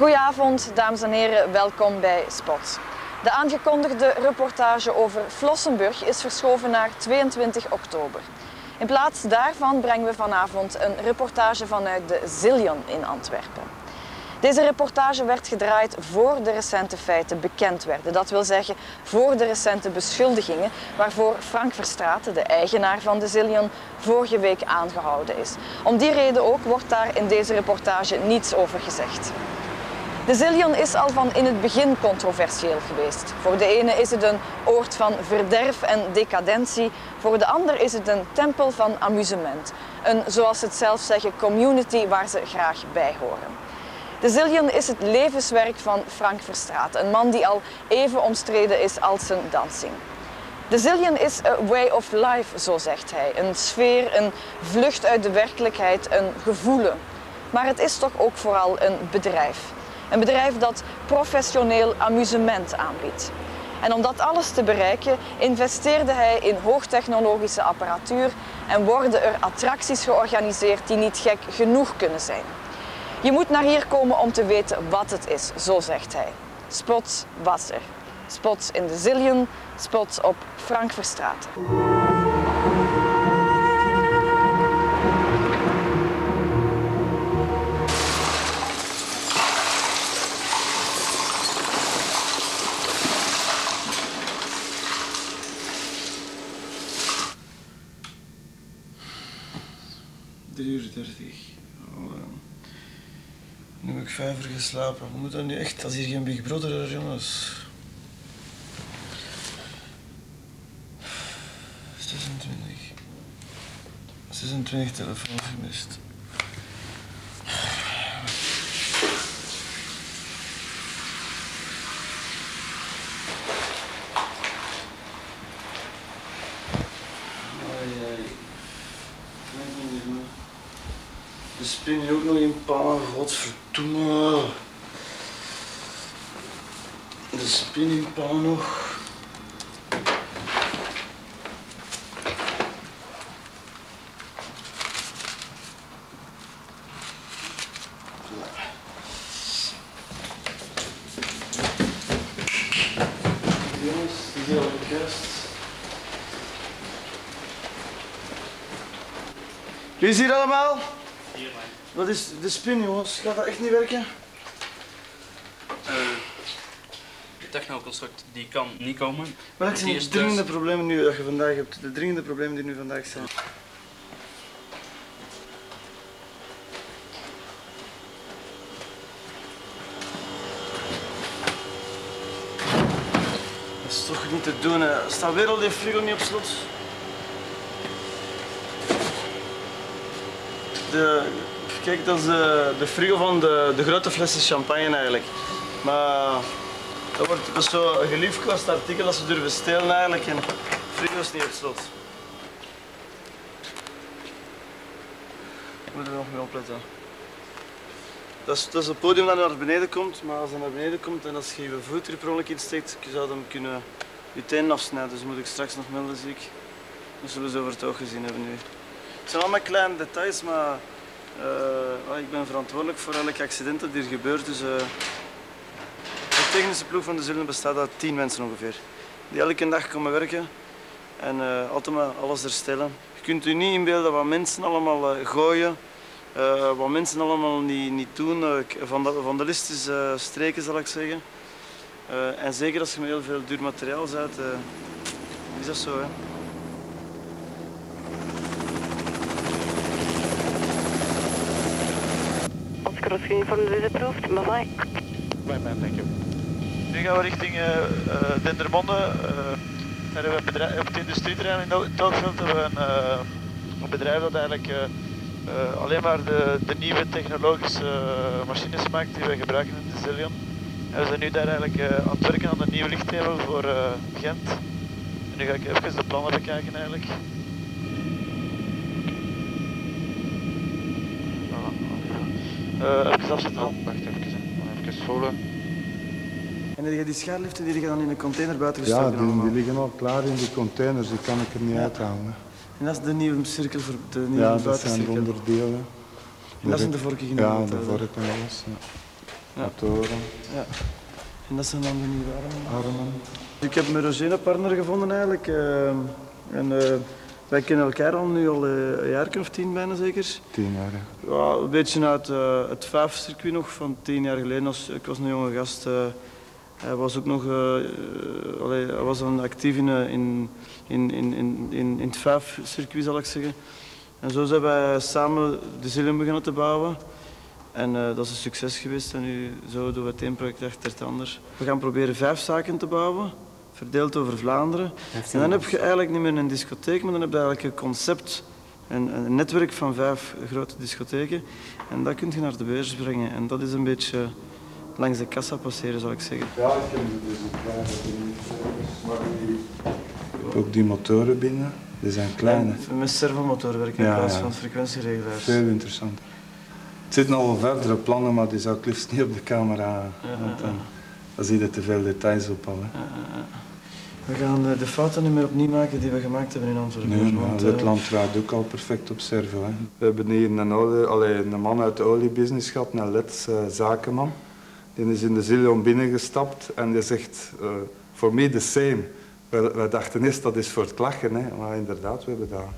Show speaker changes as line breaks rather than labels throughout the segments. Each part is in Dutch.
Goedenavond, dames en heren. Welkom bij Spot. De aangekondigde reportage over Flossenburg is verschoven naar 22 oktober. In plaats daarvan brengen we vanavond een reportage vanuit de Zillion in Antwerpen. Deze reportage werd gedraaid voor de recente feiten bekend werden. Dat wil zeggen voor de recente beschuldigingen waarvoor Frank Verstraeten, de eigenaar van de Zillion, vorige week aangehouden is. Om die reden ook wordt daar in deze reportage niets over gezegd. De Zillion is al van in het begin controversieel geweest. Voor de ene is het een oord van verderf en decadentie, voor de ander is het een tempel van amusement. Een, zoals ze het zelf zeggen, community waar ze graag bij horen. De Zillion is het levenswerk van Frank Verstraat, een man die al even omstreden is als zijn dansing. De Zillion is a way of life, zo zegt hij. Een sfeer, een vlucht uit de werkelijkheid, een gevoelen. Maar het is toch ook vooral een bedrijf. Een bedrijf dat professioneel amusement aanbiedt. En om dat alles te bereiken investeerde hij in hoogtechnologische apparatuur en worden er attracties georganiseerd die niet gek genoeg kunnen zijn. Je moet naar hier komen om te weten wat het is, zo zegt hij. Spots was er. Spots in de Zillion, spots op Frank
ik vijf uur geslapen. Moet dat nu echt? Is hier geen Big Brother, jongens. 26. 26 telefoons gemist. Ai, ai. Ik weet niet meer. Spin is ook nog in pan, godverdomme. De spin in pan nog. Wie is hier allemaal? Wat is de spin, jongens? Gaat dat echt niet werken?
Eh, de technoconstruct die kan niet komen.
Wat
Die
zijn de dringende
dus-
problemen nu dat je vandaag hebt? De dringende problemen die nu vandaag zijn. Dat is toch niet te doen, hè? Staat weer al die frigo niet op slot? De, kijk, dat is de, de frigo van de, de grote flessen champagne eigenlijk. Maar dat, wordt, dat is zo geliefkoosd artikel dat ze durven stelen eigenlijk en frigo is niet op slot. Moet er nog mee opletten. Dat is, dat het podium dat naar beneden komt, maar als hij naar beneden komt en als je je voet er in steekt, je zou hem kunnen je tenen afsnijden. Dus moet ik straks nog melden, zie ik. Dat zullen ze over het oog gezien hebben nu. Het zijn allemaal kleine details, maar eh, ik ben verantwoordelijk voor elk accident dat hier gebeurt. Dus, eh, de technische ploeg van de Zullen bestaat uit tien mensen ongeveer. Die elke dag komen werken en eh, altijd maar alles herstellen. Je kunt je niet inbeelden wat mensen allemaal eh, gooien, eh, wat mensen allemaal niet, niet doen. eh, van de, vandalistische streken zal ik zeggen. Eh, en zeker als je met heel veel duur materiaal eh, is dat zo. Hè.
Oscar Oscar uniform is approved. Bye bye.
Bij mij, dank je. Nu gaan we richting eh, eh, Dendermonde. eh, daar hebben we een bedrijf, op het industrieterrein in het Oogveld hebben we een, eh, een bedrijf dat eigenlijk eh, eh, alleen maar de, de nieuwe technologische eh, machines maakt die we gebruiken in de Zillion. En we zijn nu daar eigenlijk eh, aan het werken aan een nieuwe lichthebel voor eh, Gent. En nu ga ik even de plannen bekijken eigenlijk. Eh even afzetten. Oh, wacht even. hè. Even voelen.
En heb je die schaarliften die je dan in een container buiten
Ja,
gestoken
die,
allemaal?
die liggen al klaar in die containers, die kan ik er niet uithalen. hè.
En dat is de nieuwe cirkel voor de nieuwe
Ja, dat zijn de onderdelen.
En dat zijn de vorken
Ja,
genomen.
de vork en alles. Ja.
Ja.
motoren,
En dat zijn dan de nieuwe armen.
armen.
Ik heb Roger een partner gevonden eigenlijk. eh, en eh, wij kennen elkaar al nu al eh, een jaar of tien bijna zeker.
Tien jaar. hè.
Ja, een beetje uit eh, het vijfcircuit nog van tien jaar geleden. Als, ik was een jonge gast. eh, hij was ook nog allee, hij was dan actief in, in, in, in, in, in, in het vijfcircuit, zal ik zeggen. En zo zijn wij samen de Zillion begonnen te bouwen. En dat is een succes geweest. En nu zo doen we het een project achter het ander. We gaan proberen vijf zaken te bouwen, verdeeld over Vlaanderen. En dan heb je eigenlijk niet meer een discotheek, maar dan heb je eigenlijk een concept, een, een netwerk van vijf grote discotheken. En dat kun je naar de beurs brengen. En dat is een beetje langs de kassa passeren, zou ik zeggen.
Ja, ik heb dus een kleine ding. Maar die... Ook die motoren binnen, die zijn kleine.
En met servomotor werken in
Ja,
plaats
ja.
van frequentieregelaars.
Veel interessanter. Het zitten al verdere plannen, maar die zou ik liefst niet op de camera. Want dan, zie je te veel details op al. Hè.
We gaan eh, de fouten niet meer opnieuw maken die we gemaakt hebben in Antwerpen.
Nee, maar
want,
het
eh,
land draait ook al perfect op servo. Hè. We hebben hier een, olie, allee, een man uit de oliebusiness gehad, een Lets zakenman. Die is in de Zillion binnengestapt en die zegt, voor me the same. Wij, wij dachten eerst dat is voor het lachen, hè. maar inderdaad, we hebben daar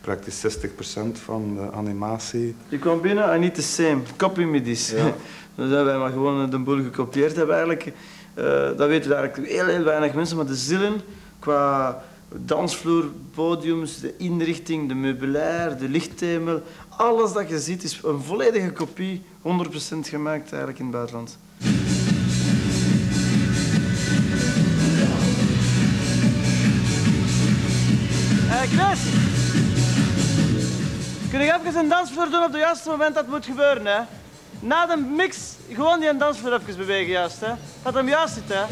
praktisch 60% van de animatie.
Je kwam binnen, I need the same, copy me this.
Ja.
Dan zijn wij maar gewoon de boel gekopieerd hebben eigenlijk. Eh, dat weten eigenlijk heel, heel weinig mensen, maar de zillen qua dansvloer, podiums, de inrichting, de meubilair, de lichtthemel, alles dat je ziet is een volledige kopie, 100% gemaakt eigenlijk in het buitenland. Hey Chris! Kun je even een dansvloer doen op het juiste moment dat moet gebeuren, hè? Na de mix, gewoon die dansvloer even bewegen, juist, hè? Dat hem juist zit, hè?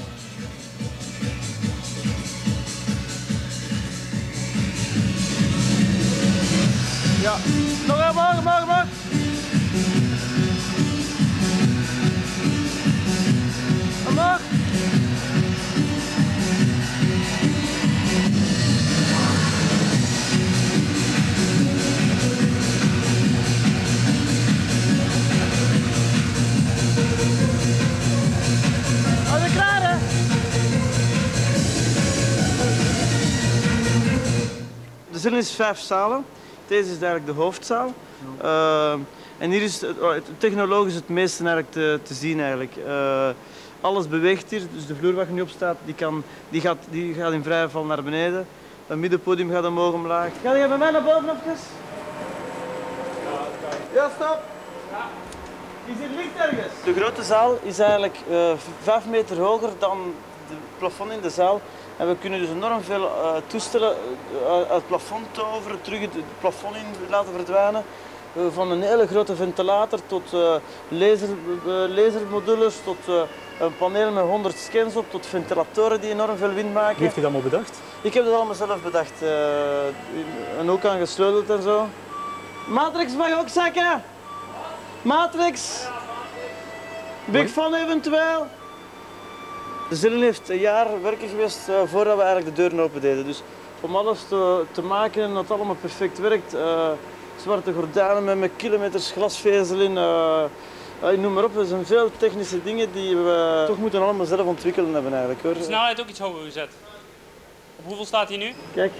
Ja, nog omhoog, omhoog, omhoog. Is vijf zalen. Deze is eigenlijk de hoofdzaal. Eh, en hier is het- technologisch het meeste te, te zien. Eigenlijk. Eh, alles beweegt hier, dus de vloer waar je nu op staat, die, kan, die, gaat, die gaat in vrije val naar beneden. Het middenpodium gaat omhoog omlaag. Ga je bij mij naar boven even? Ja, stop. Is hier licht ergens? De grote zaal is eigenlijk eh, vijf meter hoger dan het plafond in de zaal. En we kunnen dus enorm veel eh, toestellen eh, uit het plafond toveren, terug het het plafond in laten verdwijnen. Van een hele grote ventilator tot eh, laser, lasermodules, tot een paneel met 100 scans op, tot ventilatoren die enorm veel wind maken.
Wie heeft u dat allemaal bedacht?
Ik heb dat allemaal zelf bedacht. en ook aan gesleuteld en zo. Matrix mag ook zakken. Matrix. Big Fun eventueel. De Zillen heeft een jaar werken geweest eh, voordat we eigenlijk de deuren open deden. Dus om alles te, te maken en dat het allemaal perfect werkt. eh, zwarte gordijnen met, met kilometers glasvezel in. eh, noem maar op, er zijn veel technische dingen die we toch moeten allemaal zelf ontwikkelen hebben eigenlijk hoor.
De snelheid ook iets hoger gezet. Op hoeveel staat hij nu?
Kijk.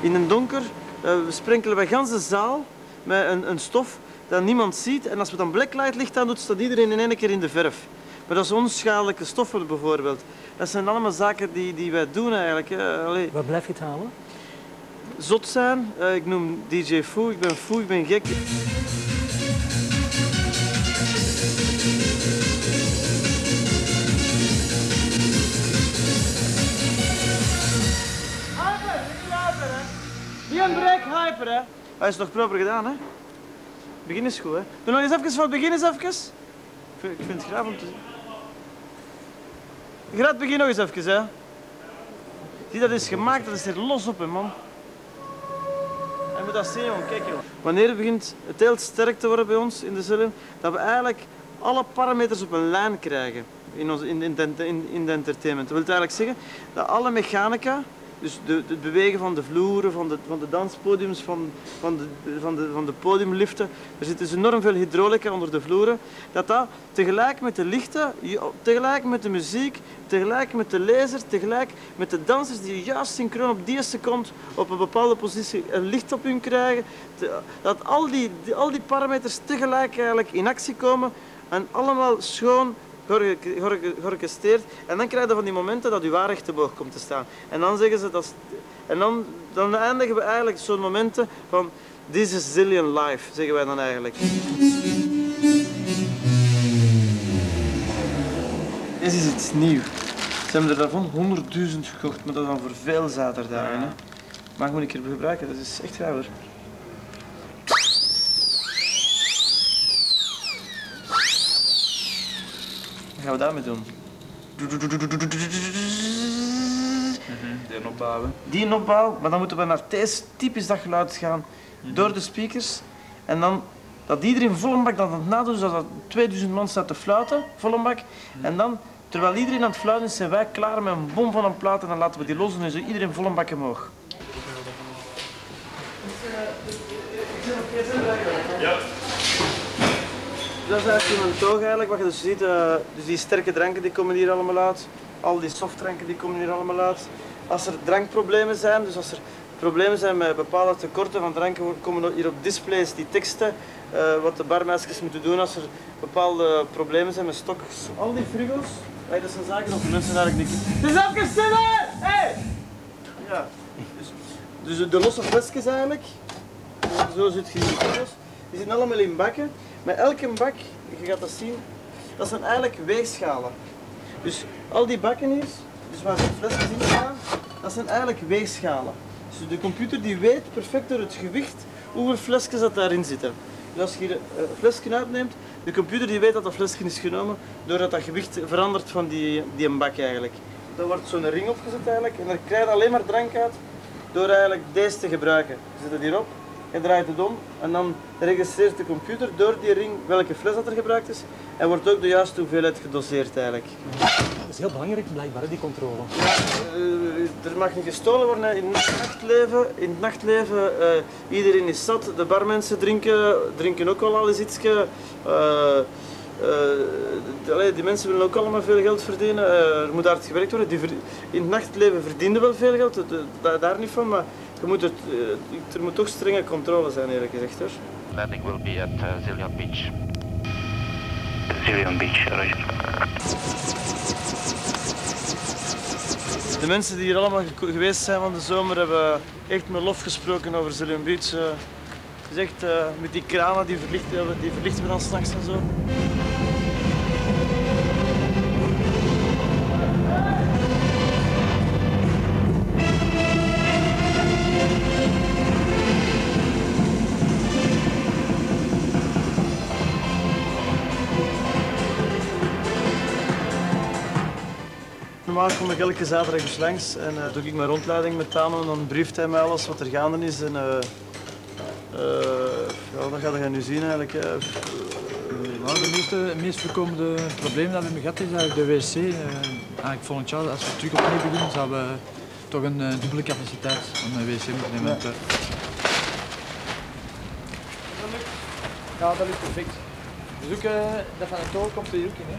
In een donker sprenkelen we gans de zaal met een, een stof dat niemand ziet. En als we dan blacklight licht aan doet, staat iedereen in één keer in de verf. Maar dat is onschadelijke stoffen bijvoorbeeld. Dat zijn allemaal zaken die, die wij doen eigenlijk. Hè. Allee,
Waar blijf je het halen?
zot zijn, eh, ik noem DJ Foo, ik ben Foo, ik ben gek. Hyper, niet hyper, hè. Die een break hyper, hè. Hij is nog proper gedaan, hè. Begin is goed, hè. Doe nog eens even van het begin eens even. Ik vind, het graag om te zien. Het begin nog eens even, hè. Zie, dat is gemaakt, dat is er los op, hè, man. Je moet dat zien, jongen. Kijk, jongen. Wanneer begint het heel sterk te worden bij ons in de cellen, dat we eigenlijk alle parameters op een lijn krijgen in, in, in, in, in de entertainment. Dat wil eigenlijk zeggen dat alle mechanica Dus de, het bewegen van de vloeren, van de, van de danspodiums, van, van, de, van, de, van de podiumliften. Er zit dus enorm veel hydraulica onder de vloeren. Dat dat tegelijk met de lichten, tegelijk met de muziek, tegelijk met de laser, tegelijk met de dansers die juist synchroon op die seconde op een bepaalde positie een licht op hun krijgen. Dat al die, al die parameters tegelijk eigenlijk in actie komen en allemaal schoon georchestreerd. En dan krijg je van die momenten dat je te boog komt te staan. En dan zeggen ze dat. is- En dan, dan eindigen we eigenlijk zo'n momenten van. This is Zillion Life, zeggen wij dan eigenlijk. Dit is iets nieuws. Ze hebben er daarvan 100.000 gekocht, maar dat dan voor veel zaterdagen. Hè. Mag ik een keer gebruiken? Dat is echt gaaf gaan we daarmee doen?
De opbouwen.
Die opbouw, maar dan moeten we naar deze typisch dat geluid gaan door de speakers. En dan dat iedereen volle bak dat aan het nadoen is, dat dat 2000 man staat te fluiten, volle bak. En dan, terwijl iedereen aan het fluiten is, zijn wij klaar met een bom van een plaat en dan laten we die lossen en zo iedereen volle bak omhoog. Dat is eigenlijk een toog eigenlijk, wat je dus ziet. eh, dus die sterke dranken die komen hier allemaal uit. Al die softdranken die komen hier allemaal uit. Als er drankproblemen zijn, dus als er problemen zijn met bepaalde tekorten van dranken, komen er hier op displays die teksten. eh, wat de barmeisjes moeten doen als er bepaalde problemen zijn met stokjes. Al die frigos, hey, dat zijn zaken dat mensen eigenlijk niet... Het is even stillen! Hey! Ja, dus, dus de, de losse flesjes eigenlijk, zo zit je in de frigos, die zitten allemaal in bakken. Met elke bak, je gaat dat zien, dat zijn eigenlijk weegschalen. Dus al die bakken hier, dus waar de flesjes in staan, dat zijn eigenlijk weegschalen. Dus de computer die weet perfect door het gewicht hoeveel flesjes dat daarin zitten. Dus als je hier een flesje uitneemt, de computer die weet dat dat flesje is genomen doordat dat gewicht verandert van die, die bak eigenlijk. Dan wordt zo'n ring opgezet eigenlijk en dan krijg je alleen maar drank uit door eigenlijk deze te gebruiken. Je zet het hierop, je draait het om en dan registreert de computer door die ring welke fles dat er gebruikt is en wordt ook de juiste hoeveelheid gedoseerd eigenlijk.
Dat is heel belangrijk blijkbaar, die controle.
Eh, er mag niet gestolen worden in het nachtleven. In het nachtleven, eh, iedereen is zat. De barmensen drinken, drinken ook wel al eens iets. Eh, die mensen willen ook allemaal veel geld verdienen. Er moet hard gewerkt worden. Die in het nachtleven verdienen wel veel geld, daar niet van. Maar je moet het, eh, er moet toch strenge controle zijn, eerlijk gezegd. Hoor.
Landing will be at uh, Zillion Beach.
Zillion Beach, roger.
De mensen die hier allemaal geweest zijn van de zomer hebben echt met lof gesproken over Zillion Beach. eh. Het is echt eh, met die kranen die verlichten, die verlichten we dan s'nachts en zo. Normaal kom ik elke zaterdag dus langs en eh, doe ik mijn rondleiding met Tano en dan brieft hij mij alles wat er gaande is. En, eh eh, ja, dat gaat hij nu zien eigenlijk.
Nou, de meeste, meest voorkomende probleem dat we hebben gehad is eigenlijk de wc. Eigenlijk volgend jaar, als we terug opnieuw beginnen, zouden we toch een dubbele capaciteit aan de wc moeten nemen.
Ja.
Ja, dat is perfect. Dus ook dat van het toren komt er ook in. Hè.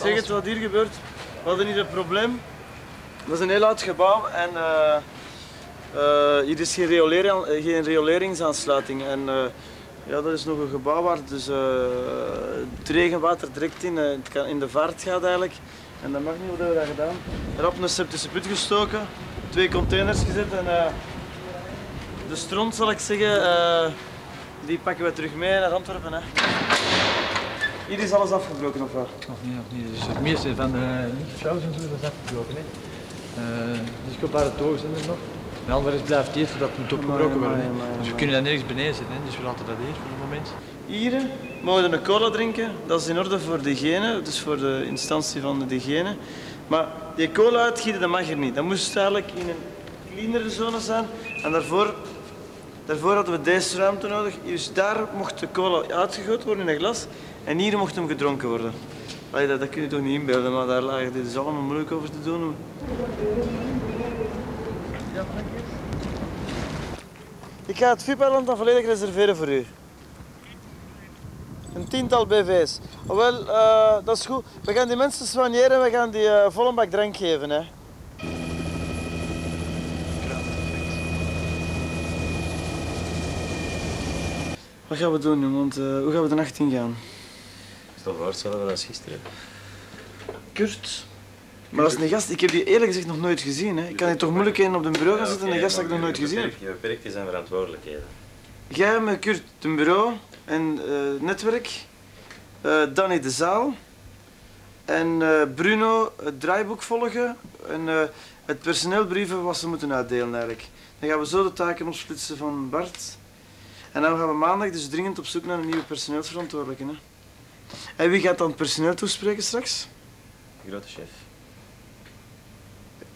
Zeg het wat hier gebeurt. We hadden hier een probleem. Dat is een heel oud gebouw en eh, eh, hier is geen, riolering, eh, geen rioleringsaansluiting. En ja, dat is nog een gebouw waar dus, het regenwater direct in, in de vaart gaat eigenlijk. En dat mag niet, wat hebben we daar gedaan? Erop een septische put gestoken, twee containers gezet en de stront zal ik zeggen, die pakken we terug mee naar Antwerpen. Hè. Hier is alles afgebroken of waar?
Nog niet, nog niet. Dus het meeste van de lichtflauws en zo, is afgebroken. Hè. Eh, dus ik toren zijn er nog. En anders blijft het eerst, dat moet opgebroken worden. hè.
amai, amai,
Dus we kunnen dat nergens beneden zetten, hè. dus we laten dat hier voor het moment.
Hier mogen we een cola drinken. Dat is in orde voor de hygiëne, dus voor de instantie van de hygiëne. Maar die cola uitgieten, dat mag er niet. Dat moest eigenlijk in een cleanere zone zijn. En daarvoor, daarvoor hadden we deze ruimte nodig. Dus daar mocht de cola uitgegoten worden in een glas. En hier mocht hem gedronken worden. Allee, dat, dat kun je toch niet inbeelden, maar daar lagen dit is allemaal moeilijk over te doen. Ik ga het VIP-eiland dan volledig reserveren voor u. Een tiental BV's. Wel, eh, dat is goed. We gaan die mensen soigneren en we gaan die eh, volle bak drank geven. Hè. Wat gaan we doen, jongen? Want, eh, hoe gaan we de nacht ingaan?
Voor, hetzelfde als gisteren.
Kurt. Maar dat is een gast, ik heb die eerlijk gezegd nog nooit gezien. Hè. Ik kan hier toch moeilijk in op de bureau gaan zitten en een gast dat ik nog nooit gezien heb.
Je beperkt in zijn verantwoordelijkheden.
Jij met Kurt een bureau en eh, netwerk. eh, Danny de zaal. En eh, Bruno het draaiboek volgen. En het personeelbrieven wat ze moeten uitdelen eigenlijk. Dan gaan we zo de taken opsplitsen van Bart. En dan gaan we maandag dus dringend op zoek naar een nieuwe personeelsverantwoordelijke. Hè. En wie gaat dan het personeel toespreken straks?
De grote chef.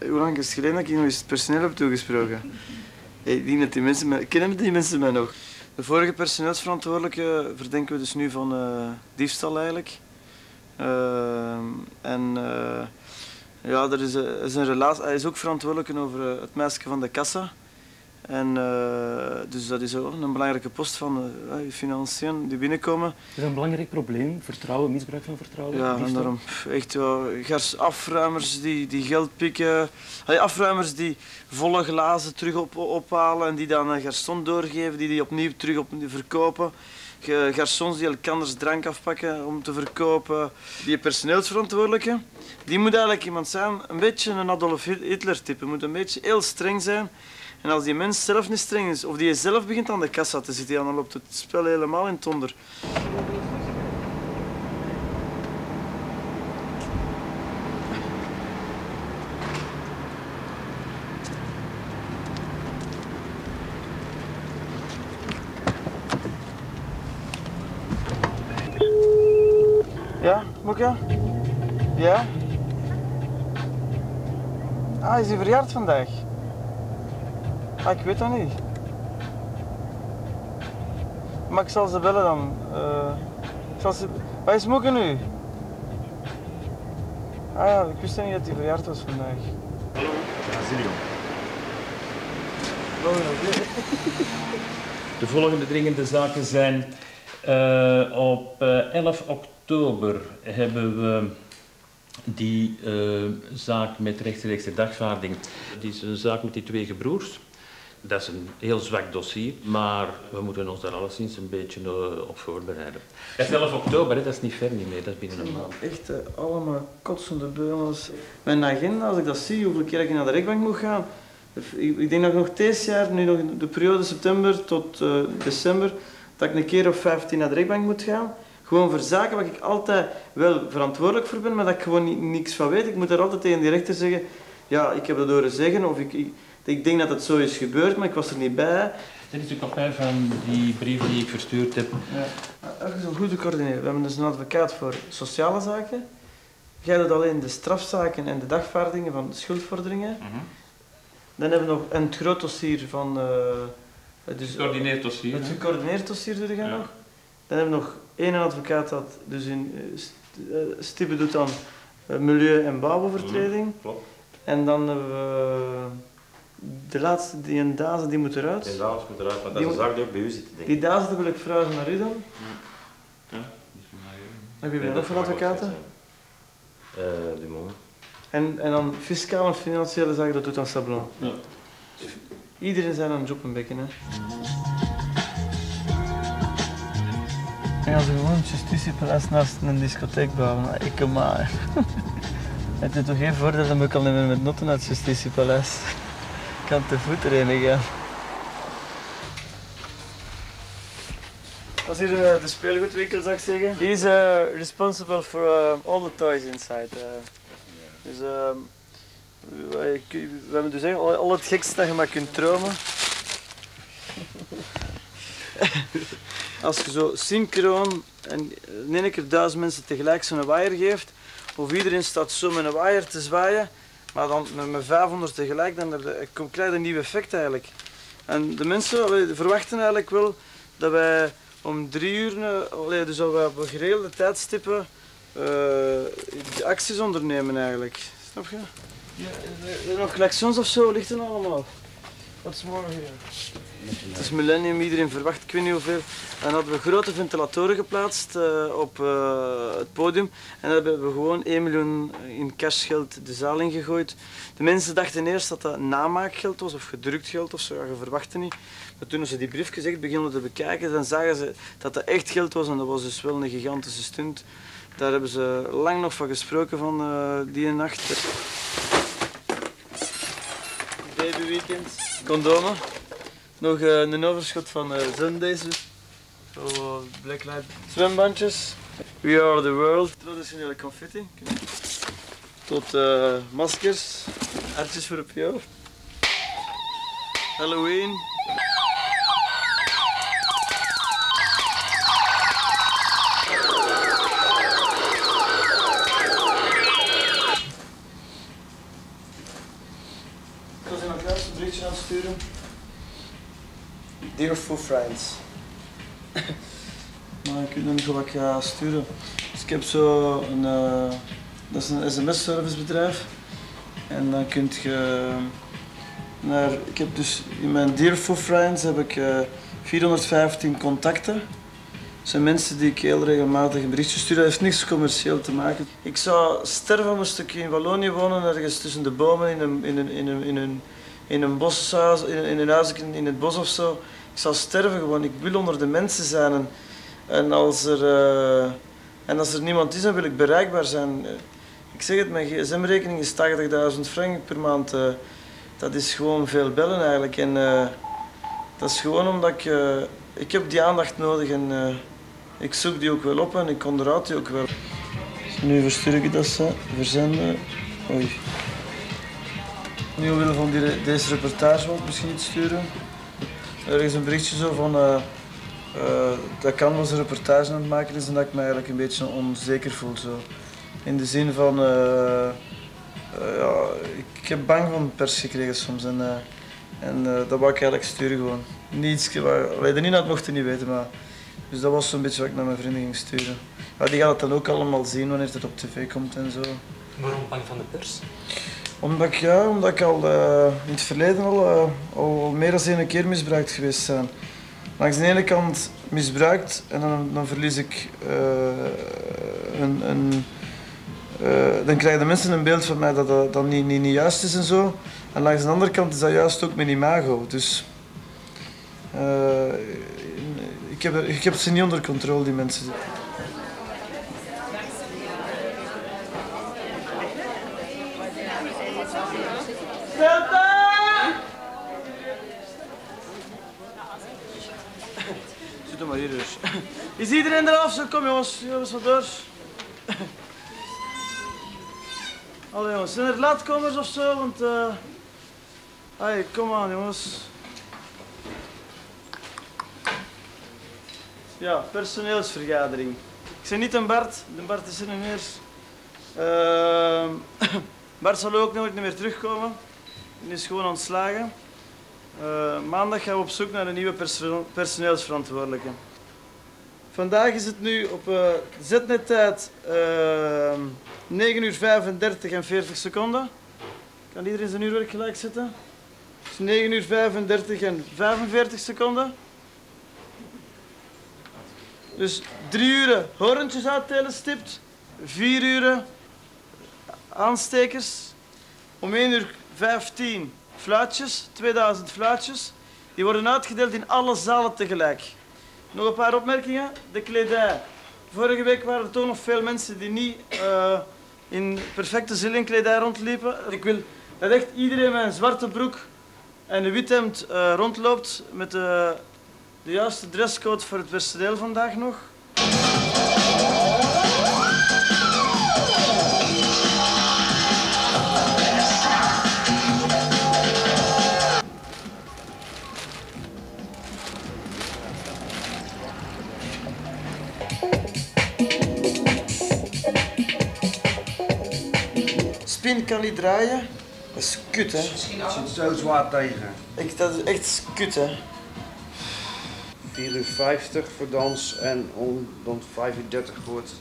Hoe lang is het geleden dat ik nog eens het personeel heb toegesproken? Ik denk dat die mensen mij... Kennen die mensen mij nog? De vorige personeelsverantwoordelijke verdenken we dus nu van eh, diefstal eigenlijk. Ehm, en eh, ja, er is, een- is een relatie. Hij is ook verantwoordelijk over eh, het meisje van de kassa. En eh, dus dat is ook een belangrijke post van uh, financiën die binnenkomen.
Dat is een belangrijk probleem. Vertrouwen, misbruik van vertrouwen.
Ja, en daarom echt wel gers afruimers die, die geld pikken. Allee, afruimers die volle glazen terug op, ophalen en die dan een garçon doorgeven, die die opnieuw terug opnieuw verkopen. Garçons die elkanders drank afpakken om te verkopen. Die personeelsverantwoordelijke, die moet eigenlijk iemand zijn, een beetje een Adolf Hitler type, moet een beetje heel streng zijn. En als die mens zelf niet streng is, of die zelf begint aan de kassa te zitten, dan loopt het spel helemaal in tonder. Ja, Moeke? Ja? Ah, is hij verjaard vandaag? Ah, ik weet dat niet. Maar ik zal ze bellen dan. Eh, ik zal ze... Is Moeke nu? Ah ja, ik wist niet dat hij verjaard was vandaag.
De volgende dringende zaken zijn eh, op eh, 11 oktober hebben we die eh, zaak met rechtstreekse dagvaarding. Die is een zaak met die twee gebroers. Dat is een heel zwak dossier, maar we moeten ons daar alleszins een beetje eh, op voorbereiden. Het is 11 oktober, dat is niet ver niet meer, dat is binnen een maand.
Echt eh, allemaal kotsende beulens. Mijn agenda, als ik dat zie, hoeveel keer ik naar de rechtbank moet gaan. Ik, denk dat ik nog deze jaar, nu nog de periode september tot eh, december, dat ik een keer of 15 naar de rechtbank moet gaan. Gewoon voor zaken waar ik altijd wel verantwoordelijk voor ben, maar dat ik gewoon ni- niks van weet. Ik moet daar altijd tegen die rechter zeggen, ja, ik heb dat horen zeggen, of ik, ik, ik denk dat het zo is gebeurd, maar ik was er niet bij.
Dit is de kopij van die brief die ik verstuurd heb.
Ja, even om goed te coördineren. We hebben dus een advocaat voor sociale zaken. Jij doet alleen de strafzaken en de dagvaardingen van schuldvorderingen. Dan hebben we nog een groot dossier van... eh dus
Gecoördineerd dossier,
Het gecoördineerd dossier doe je
Ja.
nog. Dan hebben we nog één advocaat dat dus in eh, st- eh, Stibbe doet dan eh, milieu- en bouwovertreding.
Mhm, klopt.
En dan hebben we de laatste, die een dazen, die moet eruit.
En dames moet eruit, want dat
Die
is een zaak die ook bij u zit, denk ik.
Die dazen wil ik vragen naar u dan.
Ja.
Heb je
Nee,
nog
dat
voor
mag ook
advocaten?
Eh, Dumont.
En, en dan fiscaal en financiële zaken, dat doet dan Sablon.
Ja.
Iedereen zijn een job een beetje, hè. En als we gewoon een justitiepaleis naast een discotheek bouwen, maar ik maar. Het is toch geen voordeel dat ik al niet meer met noten naar het justitiepaleis. Kan te voet erheen gaan. Dat is hier eh, de speelgoedwinkel, zou ik zeggen. He is uh, responsible for uh, all the toys inside. dus ehm, we hebben dus al, al het gekste dat je maar kunt dromen. Als je zo synchroon en in één keer duizend mensen tegelijk zo'n waaier geeft, of iedereen staat zo met een waaier te zwaaien, maar dan met, met 500 tegelijk, dan krijg je een nieuw effect eigenlijk. En de mensen verwachten eigenlijk wel dat wij om drie uur, eh, dus dat wij op een geregelde tijdstippen eh, de acties ondernemen eigenlijk. Snap je? Ja, er zijn nog collections of zo, ligt er allemaal? Wat is morgen hier? Het is millennium, iedereen verwacht, ik weet niet hoeveel. En hadden we grote ventilatoren geplaatst eh, op eh, het podium. En dan hebben we gewoon 1 miljoen in cashgeld de zaal ingegooid. De mensen dachten eerst dat dat namaakgeld was of gedrukt geld of zo, ja, je niet. Maar toen ze die briefjes echt begonnen te bekijken, dan zagen ze dat dat echt geld was en dat was dus wel een gigantische stunt. Daar hebben ze lang nog van gesproken van eh, die nacht. Babyweekend, condomen. Nog eh, een overschot van eh Sundays. Zo, blacklight. Zwembandjes. We are the world. Traditionele confetti. Tot eh, maskers. Hartjes voor op hoofd. Halloween. Ik was in elkaar een berichtje aan het sturen. Dear Foo Friends. maar ik weet nog niet wat sturen. Dus ik heb zo een, eh, dat is een sms-servicebedrijf. En dan kunt je naar, ik heb dus in mijn Dear Foo Friends heb ik eh, 415 contacten. Dat zijn mensen die ik heel regelmatig een berichtje stuur. Dat heeft niks commercieel te maken. Ik zou sterven moest ik in Wallonië wonen, ergens tussen de bomen in een, in een, in een, in een, in een in, in een huis in het bos of zo. Ik zou sterven gewoon. Ik wil onder de mensen zijn. En, en, als, er, eh, en als er niemand is, dan wil ik bereikbaar zijn. Eh, Ik zeg het, mijn gsm-rekening is 80.000 frank per maand. eh. dat is gewoon veel bellen eigenlijk. En dat is gewoon omdat ik... ik heb die aandacht nodig en ik zoek die ook wel op en ik onderhoud die ook wel. Nu verstuur ik dat ze, verzenden. Oei. Nu willen van die, deze reportage wat misschien iets sturen. Er is een berichtje zo van eh, eh, dat kan wel een reportage aan het maken is en dat ik me eigenlijk een beetje onzeker voel. Zo. In de zin van, eh, ja, ik heb bang van pers gekregen soms en, en dat wou ik eigenlijk sturen gewoon. Niets, allee, de inhoud mocht je niet weten, maar dus dat was zo'n beetje wat ik naar mijn vrienden ging sturen. Ja, die gaan het dan ook allemaal zien wanneer het op tv komt en zo.
Waarom bang van de pers?
Omdat ik, ja, omdat ik al eh, in het verleden al, eh, al, meer dan één keer misbruikt geweest ben. Langs de ene kant misbruikt en dan, dan verlies ik eh, een, een dan krijgen de mensen een beeld van mij dat dat, niet, niet, niet juist is en zo. En langs de andere kant is dat juist ook mijn imago. Dus ik, heb, ik heb ze niet onder controle, die mensen. Maar hier dus. Is iedereen eraf? Zo, kom jongens, jongens, wat door. Allee jongens, zijn er laatkomers of zo? Want eh. Hey, kom aan jongens. Ja, personeelsvergadering. Ik zeg niet een Bart, de Bart is er niet meer. Ehm, Bart zal ook nooit meer terugkomen. Hij is gewoon ontslagen. Eh, maandag gaan we op zoek naar een nieuwe perso- personeelsverantwoordelijke. Vandaag is het nu op uh, zetnettijd uh, 9 uur 35 en 40 seconden. Kan iedereen zijn uurwerk gelijk zetten? Het is 9 uur 35 en 45 seconden. Dus 3 uur horentjes uittelen stipt, 4 uur aanstekers, om 1 uur 15 fluitjes, 2000 fluitjes. Die worden uitgedeeld in alle zalen tegelijk. Nog een paar opmerkingen. De kledij. Vorige week waren er toch nog veel mensen die niet eh, in perfecte zillinkledij rondliepen. Ik wil dat echt iedereen met een zwarte broek en een wit hemd eh, rondloopt met de, de juiste dresscode voor het personeel vandaag nog. Kan niet draaien. Dat is kut, hè?
Het zit zo zwaar tegen.
Ik, dat is echt kut, hè?
4 uur 50 voor dans en om, dan 35 wordt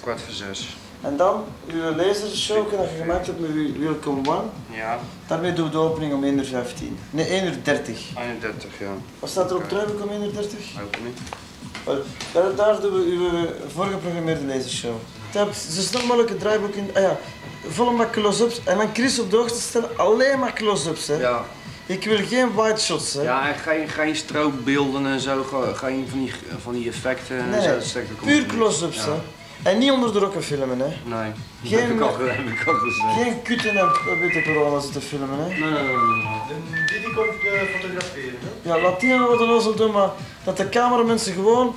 kwart voor zes.
En dan uw lasershow dat je gemaakt hebt met uw Welcome One.
Ja.
Daarmee doen we de opening om 1 uur 15. Nee, 1 uur 30.
31, ja.
Wat staat er op het draaiboek om 1 uur 30?
Ook niet.
Wel, Daar, daar doen we uw voorgeprogrammeerde lasershow. Je hebt zo snel mogelijk het draaiboek in. Ah ja, volle met close-ups. En dan Chris op de hoogte stellen, alleen maar close-ups. Hè.
Ja.
Ik wil geen wide shots. Hè.
Ja, en geen, geen strookbeelden en zo, ge- geen van die, van die effecten en
Nee,
zo. dat
puur close-ups.
Ja.
hè. En niet onder de rokken filmen. Hè.
Nee,
Geen-
dat heb ik al, heb ik al gezegd.
Geen kutten en witte corona zitten filmen. Hè.
Nee, nee, nee, nee.
Die, die komt fotograferen. Ja, laat die nou wat lozel doen, maar dat de cameramensen gewoon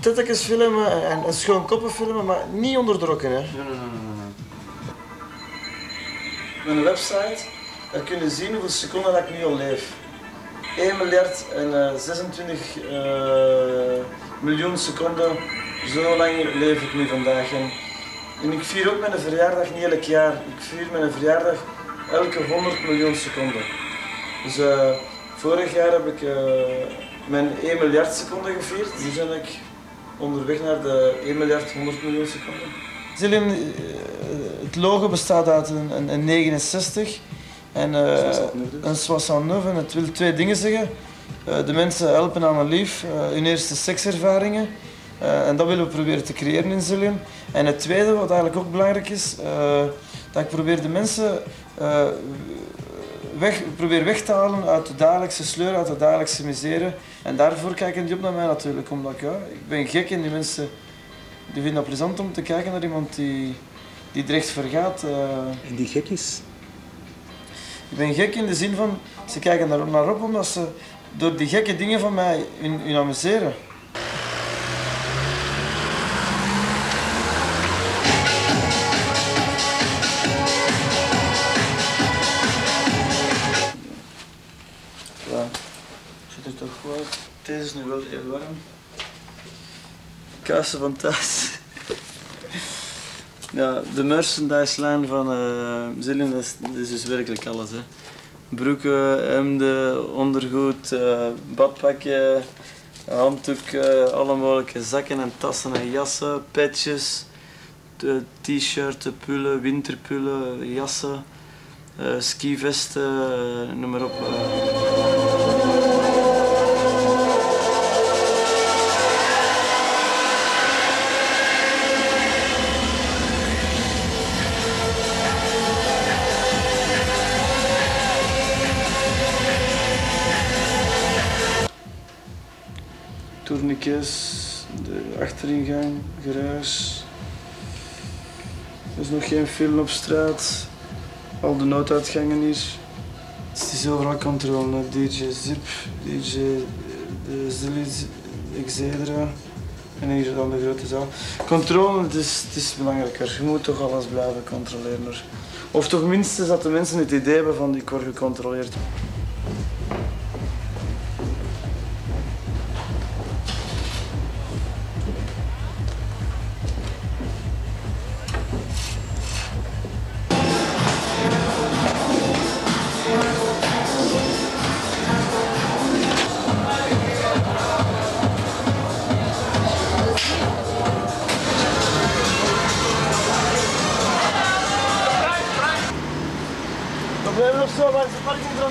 tettekens filmen en, en schoon koppen filmen, maar niet onder de rokken. Hè.
Nee, nee, nee, nee.
Mijn website, daar kun je zien hoeveel seconden dat ik nu al leef. 1 miljard en eh, 26 eh, miljoen seconden, zo lang leef ik nu vandaag. En, ik vier ook mijn verjaardag niet elk jaar, ik vier mijn verjaardag elke 100 miljoen seconden. Dus eh, vorig jaar heb ik eh, mijn 1 miljard seconden gevierd, nu ben ik onderweg naar de 1 miljard 100 miljoen seconden. Zillion, eh, het logo bestaat uit een, een, een 69 en
69,
een 69 en het wil twee dingen zeggen. Eh, de mensen helpen aan een lief, eh, hun eerste sekservaringen. En dat willen we proberen te creëren in Zillion. En het tweede, wat eigenlijk ook belangrijk is, dat ik probeer de mensen weg, probeer weg te halen uit de dagelijkse sleur, uit de dagelijkse misère. En daarvoor kijken die op naar mij natuurlijk, omdat ik, ja, ik ben gek en die mensen die vinden het plezant om te kijken naar iemand die, die er echt voor gaat. eh.
En die gek is?
Ik ben gek in de zin van, ze kijken naar, naar op omdat ze door die gekke dingen van mij hun, hun amuseren. Ja, ziet er toch goed uit. Deze is nu wel heel warm. Kousen van thuis. Ja, de merchandise line van uh, dat is, is dus werkelijk alles. Hè. Broeken, hemden, ondergoed, eh, badpakje, handdoeken, alle mogelijke zakken en tassen en jassen, petjes, de t-shirten, pullen, winterpullen, jassen, eh, skivesten, eh, noem maar op. eh. tourniquets, de achteringang, garage. Er is nog geen film op straat. Al de nooduitgangen hier. Het is overal controle. DJ Zip, DJ de Zilliz, etc. En hier dan de grote zaal. Controle, het is, het is belangrijker. Je moet toch alles blijven controleren. Of toch minstens dat de mensen het idee hebben van ik word gecontroleerd.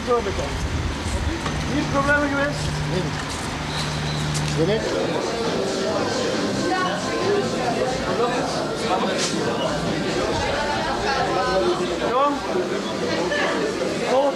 Parkingverantwoordelijkheid? Hier problemen geweest? Nee. Nee, Johan? Volk?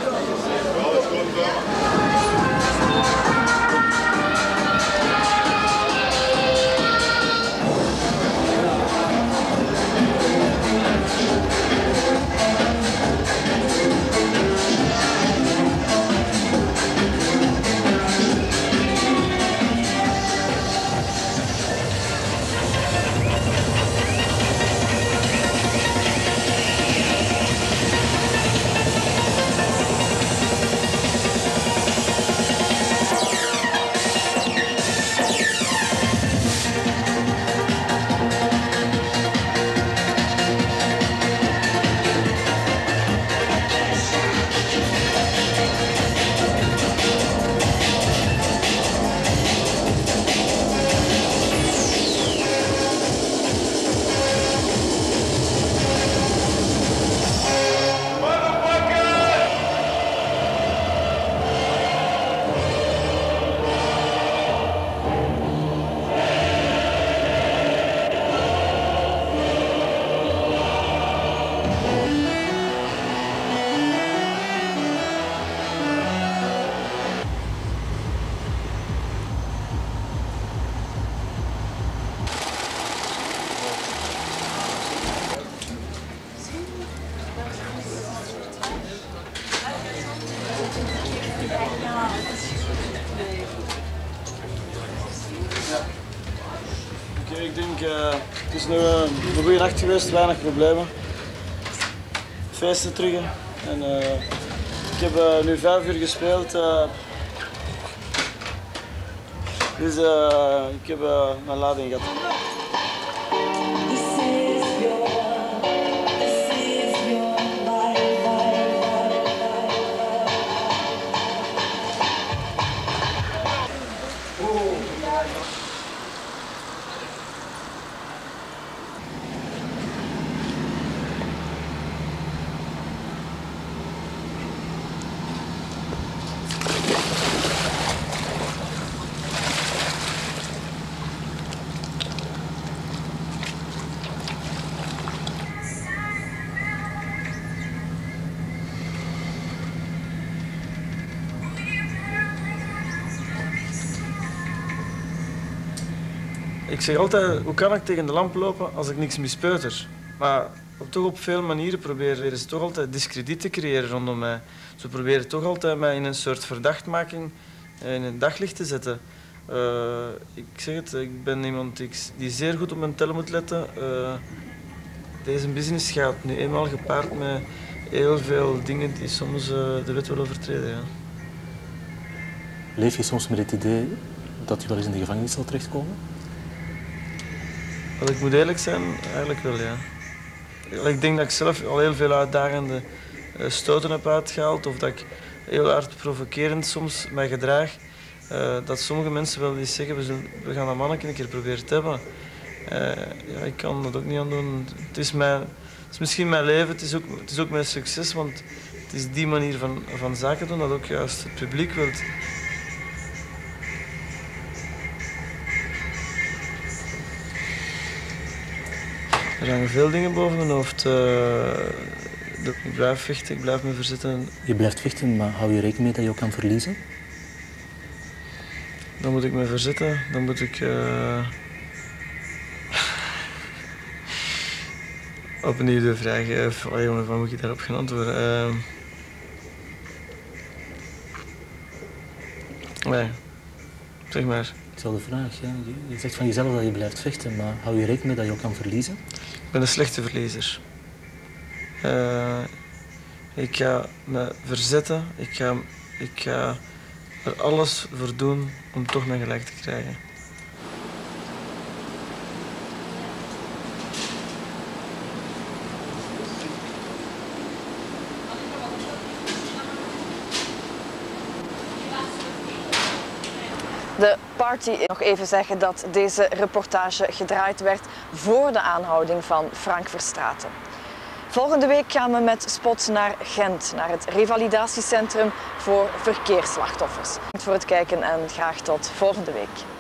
Geweest, weinig problemen. Feesten terug. En, eh, ik heb eh, nu vijf uur gespeeld. eh. dus ik heb mijn lading gehad. Zeg altijd, hoe kan ik tegen de lamp lopen als ik niks mispeuter? Maar op, toch op veel manieren proberen ze toch altijd discrediet te creëren rondom mij. Ze proberen toch altijd mij in een soort verdachtmaking eh, in het daglicht te zetten. Eh, ik zeg het, ik ben iemand die, zeer goed op mijn tellen moet letten. Eh, deze business gaat nu eenmaal gepaard met heel veel dingen die soms de wet willen overtreden. Ja.
Leef je soms met het idee dat je wel eens in de gevangenis zal terechtkomen?
Wel, ik moet eerlijk zijn, eigenlijk wel ja. Ik denk dat ik zelf al heel veel uitdagende eh, stoten heb uitgehaald of dat ik heel hard provocerend soms mij gedraag. Eh, dat sommige mensen wel eens zeggen, we, we gaan dat mannetje een keer proberen te hebben. Eh, ja, ik kan dat ook niet aan doen. Het is, mijn, het is misschien mijn leven, het is, ook, het is ook mijn succes, want het is die manier van, van zaken doen dat ook juist het publiek wilt. Er hangen veel dingen boven mijn hoofd. eh, ik blijf vechten, ik blijf me verzetten.
Je blijft vechten, maar hou je rekening mee dat je ook kan verliezen?
Dan moet ik me verzetten. Dan moet ik. eh, Opnieuw de vraag. oh, jongen, wat moet ik daarop gaan antwoorden? Nee. Zeg maar.
Hetzelfde vraag. Ja. Je- Je zegt van jezelf dat je blijft vechten, maar hou je rekening mee dat je ook kan verliezen?
Ik ben een slechte verliezer. Eh, ik ga me verzetten. Ik ga, ik ga er alles voor doen om toch mijn gelijk te krijgen.
De party, nog even zeggen dat deze reportage gedraaid werd voor de aanhouding van Frank Verstraeten. Volgende week gaan we met Spot naar Gent, naar het revalidatiecentrum voor verkeersslachtoffers. Bedankt voor het kijken en graag tot volgende week.